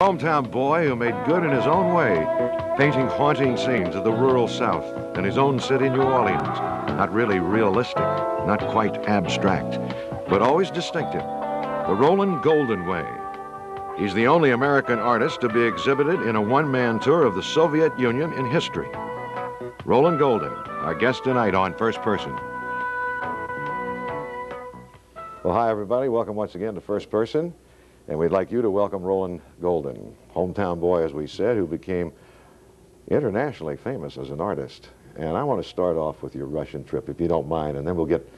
Hometown boy who made good in his own way, painting haunting scenes of the rural South and his own city, New Orleans. Not really realistic, not quite abstract, but always distinctive. The Rolland Golden Way. He's the only American artist to be exhibited in a one-man tour of the Soviet Union in history. Rolland Golden, our guest tonight on First Person. Well, hi, everybody. Welcome once again to First Person. And we'd like you to welcome Rolland Golden, hometown boy, as we said, who became internationally famous as an artist. And I want to start off with your Russian trip, if you don't mind, and then we'll get,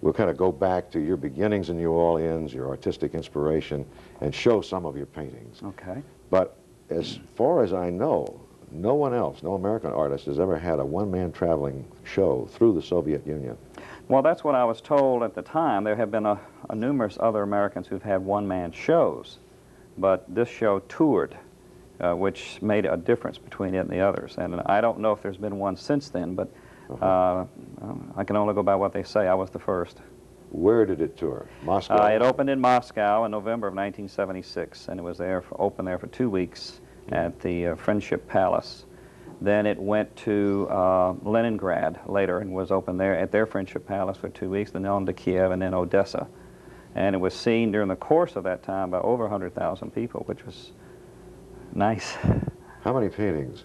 we'll kind of go back to your beginnings in New Orleans, your artistic inspiration, and show some of your paintings. Okay. But as far as I know, no one else, no American artist has ever had a one-man traveling show through the Soviet Union. Well, that's what I was told at the time. There have been a, a numerous other Americans who've had one-man shows, but this show toured, uh, which made a difference between it and the others. And I don't know if there's been one since then, but Uh-huh. uh, I can only go by what they say. I was the first. Where did it tour? Moscow? Uh, it opened in Moscow in November of 1976, and it was there for, open there for two weeks at the uh, Friendship Palace. Then it went to uh, Leningrad later and was open there at their Friendship Palace for two weeks, then on to Kiev and then Odessa. And it was seen during the course of that time by over 100,000 people, which was nice. How many paintings?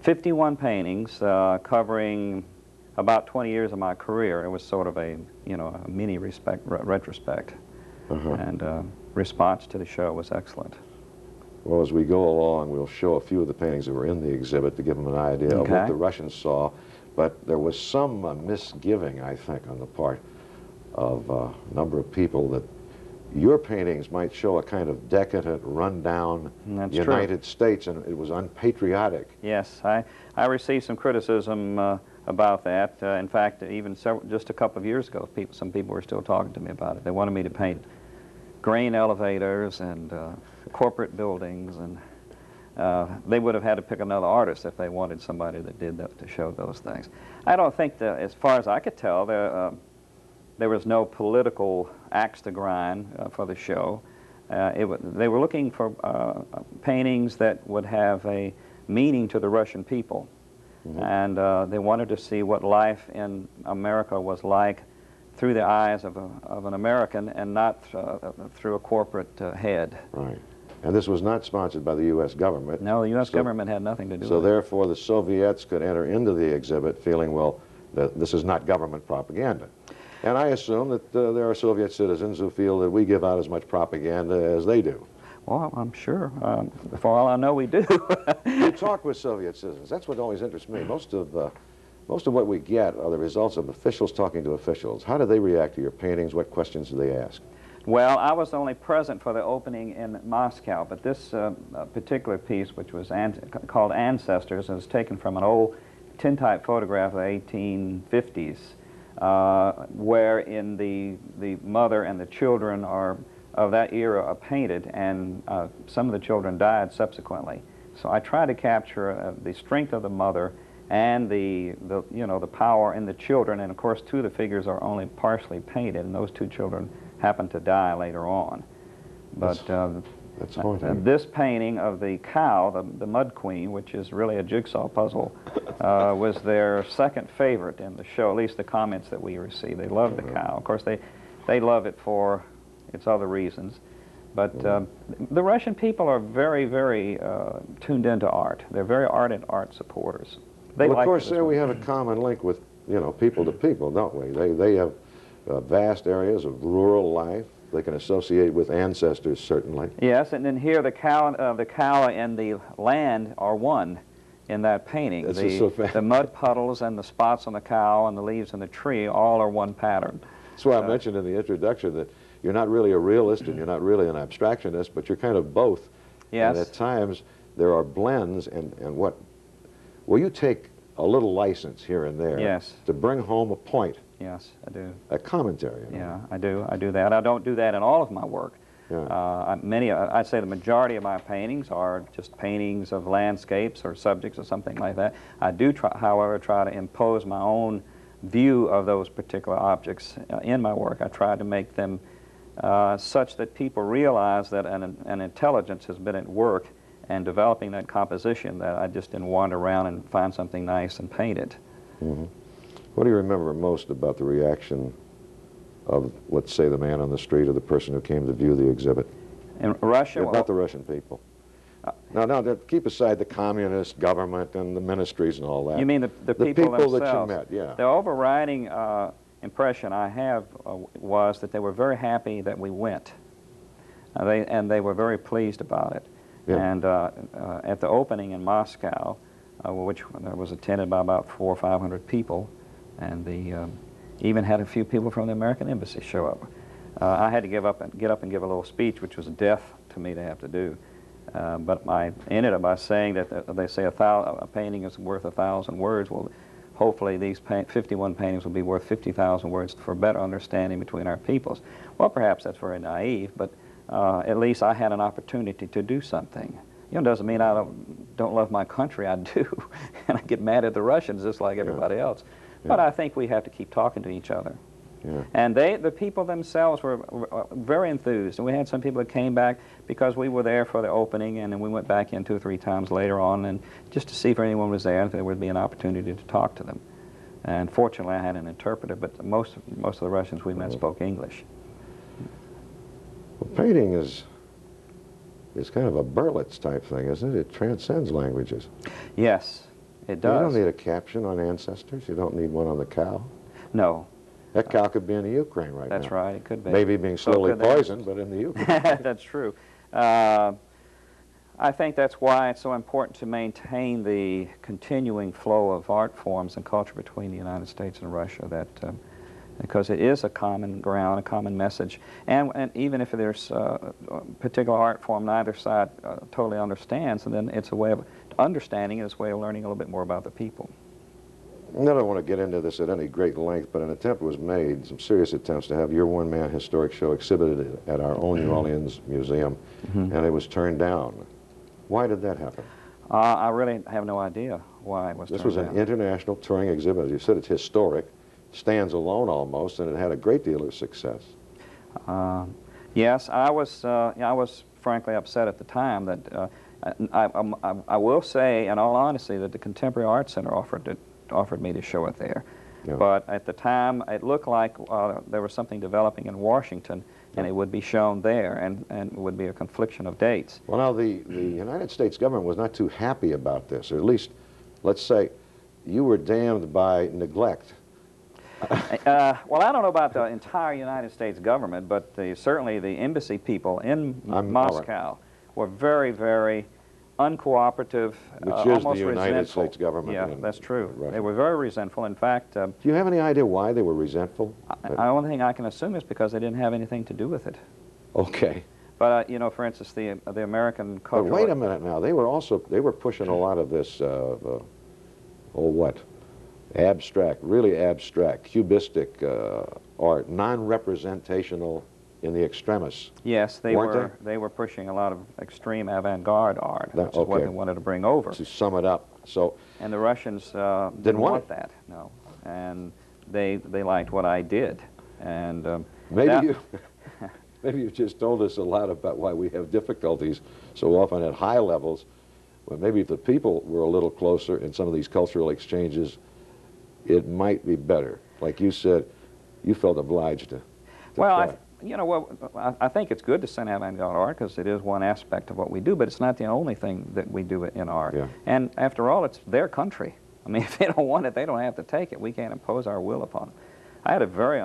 51 paintings uh, covering about 20 years of my career. It was sort of a, you know, a mini respect, re retrospect. Uh-huh. And uh, response to the show was excellent. Well, as we go along, we'll show a few of the paintings that were in the exhibit to give them an idea of what the Russians saw. But there was some uh, misgiving, I think, on the part of uh, a number of people that your paintings might show a kind of decadent, rundown That's true. United States, and it was unpatriotic. Yes, I, I received some criticism uh, about that. Uh, in fact, even several, just a couple of years ago, people, some people were still talking to me about it. They wanted me to paint grain elevators and uh, corporate buildings, and uh, they would have had to pick another artist if they wanted somebody that did that to show those things. I don't think that, as far as I could tell, there, uh, there was no political axe to grind uh, for the show. Uh, it, they were looking for uh, paintings that would have a meaning to the Russian people. And uh, they wanted to see what life in America was like through the eyes of, a, of an American and not uh, through a corporate uh, head. Right. And this was not sponsored by the U.S. government. No, the U.S. So- government had nothing to do So with it. So therefore, the Soviets could enter into the exhibit feeling, well, that this is not government propaganda. And I assume that uh, there are Soviet citizens who feel that we give out as much propaganda as they do. Well, I'm sure. Um, for all I know, we do. You talk with Soviet citizens. That's what always interests me. Most of, uh, most of what we get are the results of officials talking to officials. How do they react to your paintings? What questions do they ask? Well, I was only present for the opening in Moscow, but this uh, uh, particular piece, which was an called Ancestors, is taken from an old tintype photograph of the 1850s, uh, where in the, the mother and the children are of that era are painted, and uh, some of the children died subsequently. So I try to capture uh, the strength of the mother and the, the, you know, the power in the children, and of course two of the figures are only partially painted, and those two children happen to die later on. But That's- uh, That's uh, this painting of the cow, the, the Mud Queen, which is really a jigsaw puzzle, uh, was their second favorite in the show, at least the comments that we received. They loved the cow. Of course, they, they love it for its other reasons. But um, the Russian people are very, very uh, tuned into art. They're very ardent art supporters. They well, of course, there we have a common link with, you know, people to people, don't we? They, they have uh, vast areas of rural life. They can associate with ancestors, certainly. Yes, and then here the cow, uh, the cow and the land are one in that painting. That's the, so the mud puddles and the spots on the cow and the leaves on the tree all are one pattern. That's why I mentioned in the introduction that you're not really a realist and you're not really an abstractionist, but you're kind of both. Yes. And at times there are blends and, and what, well, you take a little license here and there Yes. to bring home a point, Yes, I do. a commentary. you know. Yeah, I do. I do that. I don't do that in all of my work. Yeah. Uh, many, uh, I'd say the majority of my paintings are just paintings of landscapes or subjects or something like that. I do, try, however, try to impose my own view of those particular objects uh, in my work. I try to make them uh, such that people realize that an, an intelligence has been at work and developing that composition that I just didn't wander around and find something nice and paint it. What do you remember most about the reaction of, let's say, the man on the street or the person who came to view the exhibit? In Russia, About well, the Russian people. Now, now, keep aside the communist government and the ministries and all that. you mean the, the, the people, people that you met, yeah. The overriding uh, impression I have uh, was that they were very happy that we went. Uh, they, and they were very pleased about it. Yeah. And uh, uh, at the opening in Moscow, uh, which was attended by about four or five hundred people, and the um, even had a few people from the American embassy show up. I had to give up and get up and give a little speech, which was death to me to have to do. Uh, but I ended up by saying that they say a, a painting is worth a thousand words. Well, hopefully these pa 51 paintings will be worth 50,000 words for better understanding between our peoples. Well, perhaps that's very naive, but uh, at least I had an opportunity to do something. You know, doesn't mean I don't, don't love my country. I do, and I get mad at the Russians just like everybody else. But Yeah. I think we have to keep talking to each other. Yeah. And they, the people themselves were, were uh, very enthused. And we had some people that came back because we were there for the opening, and then we went back in two or three times later on, and just to see if anyone was there, if there would be an opportunity to talk to them. And fortunately, I had an interpreter, but most, most of the Russians we met spoke English. Well, painting is, is kind of a Berlitz type thing, isn't it? It transcends languages. Yes, it does. You don't need a caption on ancestors. You don't need one on the cow. no, That cow could be in the Ukraine right that's now. That's right. It could be. Maybe being slowly they. poisoned, but in the Ukraine. That's true. Uh, I think that's why it's so important to maintain the continuing flow of art forms and culture between the United States and Russia. That um, because it is a common ground, a common message, and, and even if there's uh, a particular art form neither side uh, totally understands, and then it's a way of understanding, it's a way of learning a little bit more about the people. I don't want to get into this at any great length, but an attempt was made, some serious attempts to have your one-man historic show exhibited at our own Mm-hmm. New Orleans museum, and it was turned down. Why did that happen? Uh, I really have no idea why it was. This was an down. international touring exhibit. As you said, it's historic, stands alone almost, and it had a great deal of success. Um, yes, I was. Uh, I was frankly upset at the time that. Uh, I, I, I, I will say, in all honesty, that the Contemporary Art Center offered to, offered me to show it there. Yeah. But at the time, it looked like uh, there was something developing in Washington, and it would be shown there, and, and it would be a confliction of dates. Well, now, the, the United States government was not too happy about this, or at least, let's say, you were damned by neglect. Uh, well, I don't know about the entire United States government, but the, certainly the embassy people in I'm- all right. Moscow were very, very uncooperative, Which uh, is the United resentful. States government Yeah, that's true. Russia. They were very resentful. In fact, um, Do you have any idea why they were resentful? I, the only thing I can assume is because they didn't have anything to do with it. Okay. But uh, you know, for instance, the the American But wait a minute now. They were also, they were pushing a lot of this, uh, uh, oh, what? Abstract, really abstract, cubistic uh, art, non-representational in the extremis. Yes, they were. They? were pushing a lot of extreme avant-garde art, That- which is what they wanted to bring over. To sum it up, so And the Russians uh, didn't, Didn't want want that, no. And they they liked what I did. And um, maybe that- you, maybe you've just told us a lot about why we have difficulties so often at high levels. Well, maybe if the people were a little closer in some of these cultural exchanges, it might be better. Like you said, you felt obliged to. to well, I, you know, well, I, I think it's good to send avant-garde art because it is one aspect of what we do, but it's not the only thing that we do in art. Yeah. And after all, it's their country. I mean, if they don't want it, they don't have to take it. We can't impose our will upon them. I had a very,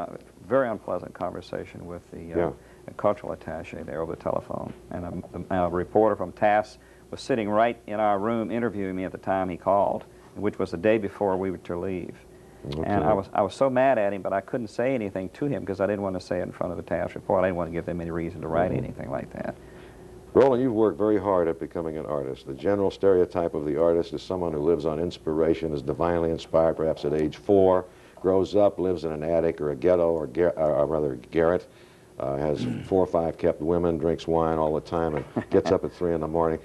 very unpleasant conversation with the uh, Yeah. cultural attaché there over the telephone, and a, a reporter from TASS was sitting right in our room interviewing me at the time he called, which was the day before we were to leave. And I was, I was so mad at him, but I couldn't say anything to him because I didn't want to say it in front of the TASS report. I didn't want to give them any reason to write Mm-hmm. anything like that. Rolland, you've worked very hard at becoming an artist. The general stereotype of the artist is someone who lives on inspiration, is divinely inspired perhaps at age four, grows up, lives in an attic or a ghetto or, gar- or rather garret, uh, has four or five kept women, drinks wine all the time, and gets up at three in the morning.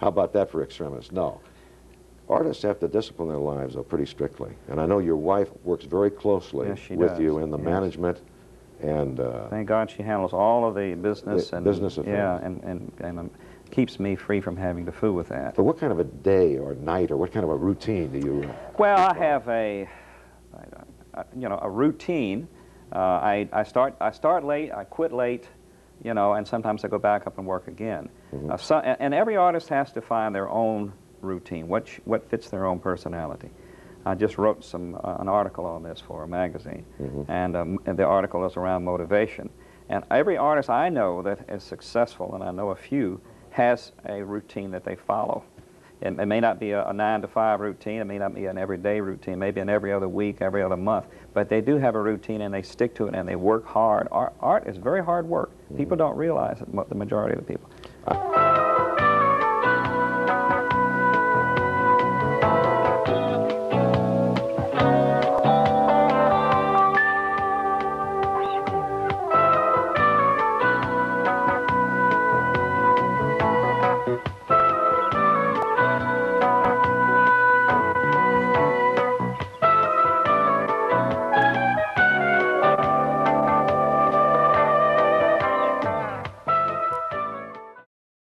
How about that for extremists? No. Artists have to discipline their lives, though, pretty strictly. And I know your wife works very closely Yes, with does. you in the Yes. management And uh, Thank God she handles all of the business The and business affairs. Yeah, and and and um, keeps me free from having to fool with that. but what kind of a day or night or what kind of a routine do you? uh, Well, I have a, you know, a routine. Uh, I, I start I start late. I quit late. You know, and sometimes I go back up and work again. Uh, so, and every artist has to find their own routine, what sh- what fits their own personality. I just wrote some uh, an article on this for a magazine, and, um, and the article is around motivation. And every artist I know that is successful, and I know a few, has a routine that they follow. It, it may not be a, a nine to five routine. It may not be an everyday routine. Maybe an every other week, every other month. But they do have a routine, and they stick to it, and they work hard. Art, art is very hard work. People don't realize it. The majority of the people.